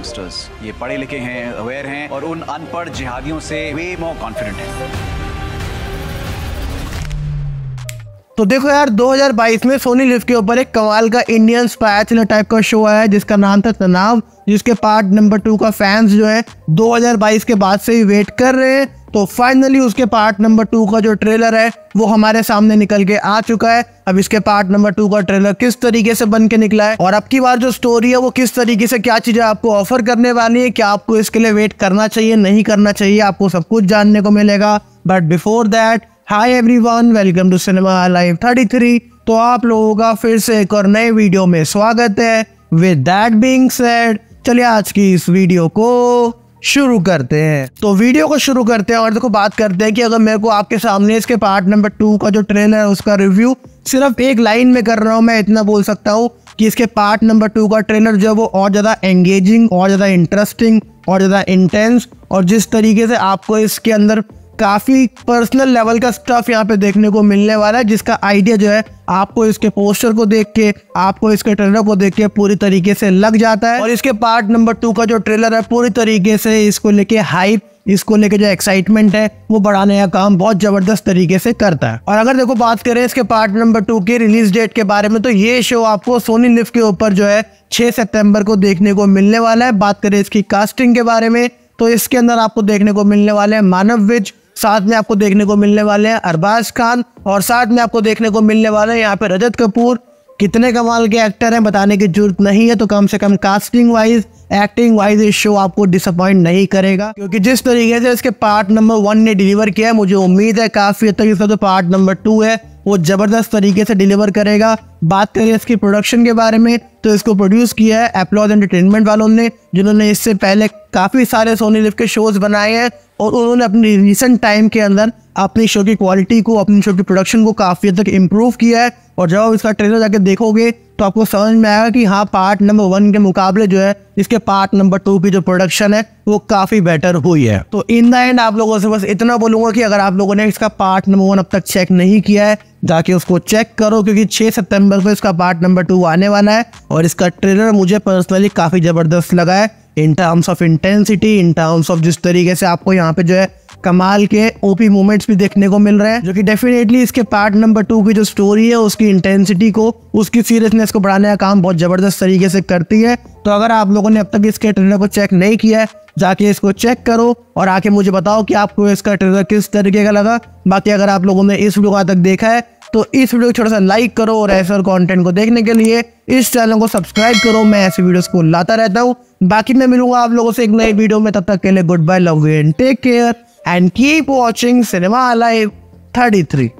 Youngsters ये पढ़े लिखे हैं अवेयर हैं और उन अनपढ़ जिहादियों से वे मोर कॉन्फिडेंट हैं। तो देखो यार 2022 में सोनी लिव के ऊपर एक कमाल का इंडियन थ्रिलर टाइप का शो आया है, जिसका नाम था तनाव, जिसके पार्ट नंबर टू का फैंस जो है 2022 के बाद से ही वेट कर रहे हैं। तो फाइनली उसके पार्ट नंबर टू का जो ट्रेलर है, वो हमारे सामने निकल के आ चुका है। अब इसके पार्ट नंबर टू का ट्रेलर किस तरीके से बन के निकला है और अब की बार जो स्टोरी है, वो किस तरीके से क्या चीज़ें आपको ऑफ़र करने वाली है, क्या आपको इसके लिए वेट करना चाहिए, नहीं करना चाहिए, आपको सब कुछ जानने को मिलेगा। But before that hi everyone welcome to cinema live 33 तो आप लोगों का फिर से एक और नए वीडियो में स्वागत है। विद दैट बीइंग सेड चलिए आज की इस वीडियो को शुरू करते हैं। तो वीडियो को शुरू करते हैं और देखो बात करते हैं कि अगर मेरे को आपके सामने इसके पार्ट नंबर टू का जो ट्रेलर है, उसका रिव्यू सिर्फ़ एक लाइन में कर रहा हूँ, मैं इतना बोल सकता हूँ कि इसके पार्ट नंबर टू का ट्रेलर जो है वो और ज़्यादा एंगेजिंग और ज़्यादा इंटरेस्टिंग और ज़्यादा इंटेंस और जिस तरीके से आपको इसके अंदर काफ़ी पर्सनल लेवल का स्टफ़ यहाँ पे देखने को मिलने वाला है, जिसका आइडिया जो है, आपको इसके पोस्टर को देख के, आपको इसके ट्रेलर को देख के पूरी तरीके से लग जाता है। और इसके पार्ट नंबर टू का जो ट्रेलर है, पूरी तरीके से इसको लेके हाइप इसको लेके जो एक्साइटमेंट है, वो बढ़ाने का काम बहुत ज़बरदस्त तरीके से करता है। और अगर देखो बात करें इसके पार्ट नंबर टू की रिलीज़ डेट के बारे में तो ये शो आपको सोनी लिफ्ट के ऊपर जो है 6 सितंबर को देखने को मिलने वाला है। बात करें इसकी कास्टिंग के बारे में तो इसके अंदर आपको देखने को मिलने वाले हैं मानव विज साथ में आपको देखने को मिलने वाले हैं अरबाज खान और साथ में आपको देखने को मिलने वाले हैं यहाँ पे रजत कपूर। कितने कमाल के एक्टर हैं, बताने की ज़रूरत नहीं है तो कम से कम कास्टिंग वाइज एक्टिंग वाइज इस शो आपको डिसअपॉइंट नहीं करेगा। क्योंकि जिस तरीके से इसके पार्ट नंबर वन ने डिलीवर किया है, मुझे उम्मीद है काफ़ी हद तक इसका जो पार्ट नंबर टू है, वो ज़बरदस्त तरीके से डिलीवर करेगा। बात करें इसकी प्रोडक्शन के बारे में तो इसको प्रोड्यूस किया है एप्लॉज एंटरटेनमेंट वालों ने, जिन्होंने इससे पहले काफ़ी सारे सोनी लिव के शोज़ बनाए हैं और उन्होंने अपनी रिसेंट टाइम के अंदर अपनी शो की क्वालिटी को, अपनी शो की प्रोडक्शन को काफ़ी हद तक इम्प्रूव किया है। और जब आप इसका ट्रेलर जाके देखोगे तो आपको समझ में आएगा कि हाँ पार्ट नंबर वन के मुकाबले जो है, इसके पार्ट नंबर टू की जो प्रोडक्शन है, वो काफ़ी बेटर हुई है। तो इन द एंड आप लोगों से बस इतना बोलूँगा कि अगर आप लोगों ने इसका पार्ट नंबर वन अब तक चेक नहीं किया है जाके उसको चेक करो, क्योंकि 6 सितंबर को इसका पार्ट नंबर टू आने वाला है और इसका ट्रेलर मुझे पर्सनली काफ़ी ज़बरदस्त लगा है in terms of intensity in terms of जिस तरीके से आपको यहाँ पे जो है कमाल के ओपी मोमेंट्स भी देखने को मिल रहे हैं, जो कि डेफिनेटली इसके पार्ट नंबर टू की जो स्टोरी है, उसकी इंटेंसिटी को, उसकी सीरियसनेस को बढ़ाने का काम बहुत ज़बरदस्त तरीके से करती है। तो अगर आप लोगों ने अब तक इसके ट्रेलर को चेक नहीं किया है, जाके इसको चेक करो और आके मुझे बताओ कि आपको इसका ट्रेलर किस तरीके का लगा। बाकी अगर आप लोगों ने इस वीडियो तक देखा है तो इस वीडियो को छोटा सा लाइक करो और ऐसे और कंटेंट को देखने के लिए इस चैनल को सब्सक्राइब करो। मैं ऐसे वीडियोस को लाता रहता हूँ। बाकी मैं मिलूँगा आप लोगों से एक नई वीडियो में, तब तक के लिए goodbye love and take care and keep watching Cinema Alive 33.